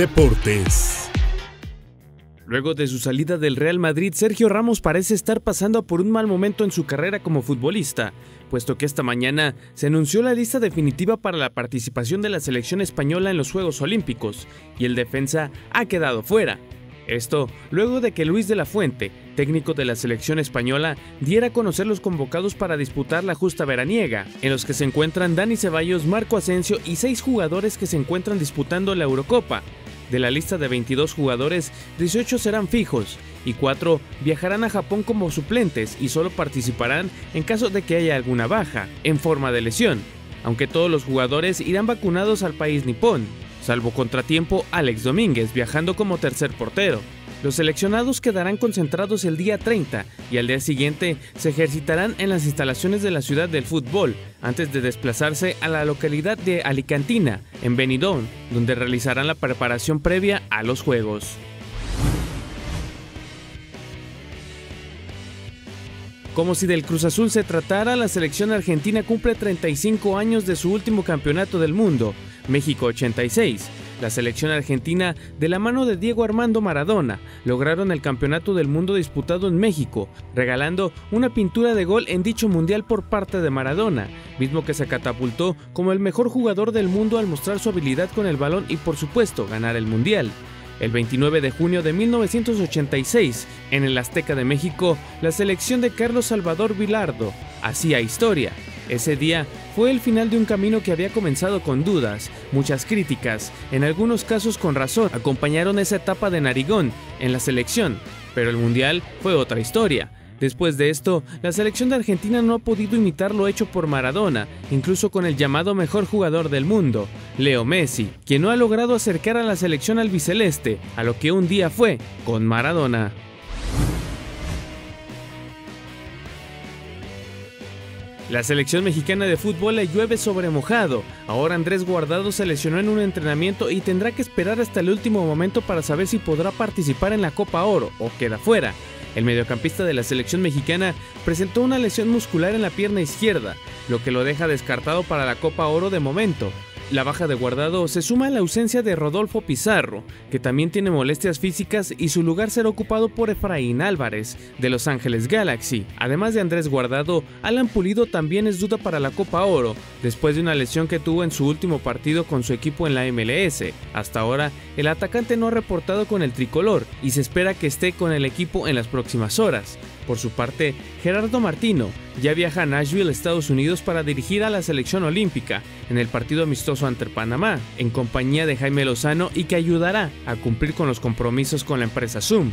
Deportes. Luego de su salida del Real Madrid, Sergio Ramos parece estar pasando por un mal momento en su carrera como futbolista, puesto que esta mañana se anunció la lista definitiva para la participación de la selección española en los Juegos Olímpicos, y el defensa ha quedado fuera. Esto luego de que Luis de la Fuente, técnico de la selección española, diera a conocer los convocados para disputar la justa veraniega, en los que se encuentran Dani Ceballos, Marco Asensio y seis jugadores que se encuentran disputando la Eurocopa, de la lista de 22 jugadores, 18 serán fijos y 4 viajarán a Japón como suplentes y solo participarán en caso de que haya alguna baja, en forma de lesión, aunque todos los jugadores irán vacunados al país nipón, salvo contratiempo Alex Domínguez viajando como tercer portero. Los seleccionados quedarán concentrados el día 30 y al día siguiente se ejercitarán en las instalaciones de la ciudad del fútbol antes de desplazarse a la localidad de Alicantina, en Benidorm, donde realizarán la preparación previa a los Juegos. Como si del Cruz Azul se tratara, la selección argentina cumple 35 años de su último campeonato del mundo, México 86, la selección argentina, de la mano de Diego Armando Maradona, lograron el Campeonato del Mundo disputado en México, regalando una pintura de gol en dicho mundial por parte de Maradona, mismo que se catapultó como el mejor jugador del mundo al mostrar su habilidad con el balón y por supuesto ganar el mundial. El 29 de junio de 1986, en el Azteca de México, la selección de Carlos Salvador Vilardo hacía historia. Ese día fue el final de un camino que había comenzado con dudas, muchas críticas, en algunos casos con razón, acompañaron esa etapa de Narigón en la selección, pero el Mundial fue otra historia. Después de esto, la selección de Argentina no ha podido imitar lo hecho por Maradona, incluso con el llamado mejor jugador del mundo, Leo Messi, quien no ha logrado acercar a la selección albiceleste a lo que un día fue con Maradona. La selección mexicana de fútbol le llueve sobre mojado. Ahora Andrés Guardado se lesionó en un entrenamiento y tendrá que esperar hasta el último momento para saber si podrá participar en la Copa Oro o queda fuera. El mediocampista de la selección mexicana presentó una lesión muscular en la pierna izquierda, lo que lo deja descartado para la Copa Oro de momento. La baja de guardado se suma a la ausencia de Rodolfo Pizarro, que también tiene molestias físicas y su lugar será ocupado por Efraín Álvarez, de Los Ángeles Galaxy. Además de Andrés Guardado, Alan Pulido también es duda para la Copa Oro, después de una lesión que tuvo en su último partido con su equipo en la MLS. Hasta ahora, el atacante no ha reportado con el tricolor y se espera que esté con el equipo en las próximas horas. Por su parte, Gerardo Martino ya viaja a Nashville, Estados Unidos para dirigir a la selección olímpica en el partido amistoso ante Panamá, en compañía de Jaime Lozano y que ayudará a cumplir con los compromisos con la empresa Zoom.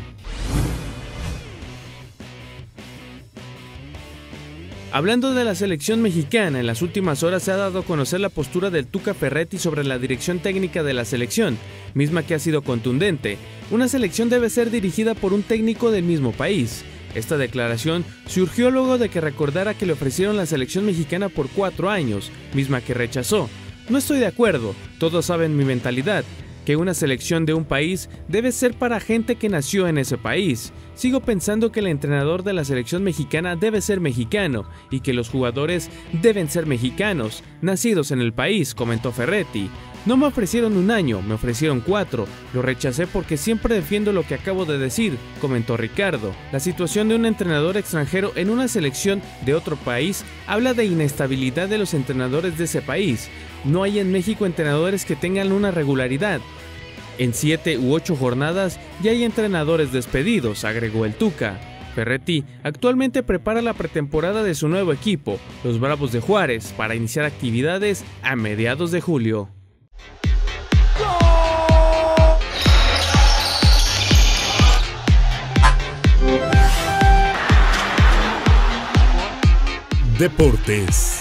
Hablando de la selección mexicana, en las últimas horas se ha dado a conocer la postura del Tuca Ferretti sobre la dirección técnica de la selección, misma que ha sido contundente. Una selección debe ser dirigida por un técnico del mismo país. Esta declaración surgió luego de que recordara que le ofrecieron la selección mexicana por cuatro años, misma que rechazó. No estoy de acuerdo, todos saben mi mentalidad, que una selección de un país debe ser para gente que nació en ese país. Sigo pensando que el entrenador de la selección mexicana debe ser mexicano y que los jugadores deben ser mexicanos, nacidos en el país, comentó Ferretti. No me ofrecieron un año, me ofrecieron cuatro. Lo rechacé porque siempre defiendo lo que acabo de decir, comentó Ricardo. La situación de un entrenador extranjero en una selección de otro país habla de inestabilidad de los entrenadores de ese país. No hay en México entrenadores que tengan una regularidad. En siete u ocho jornadas ya hay entrenadores despedidos, agregó el Tuca. Ferretti actualmente prepara la pretemporada de su nuevo equipo, los Bravos de Juárez, para iniciar actividades a mediados de julio. Deportes.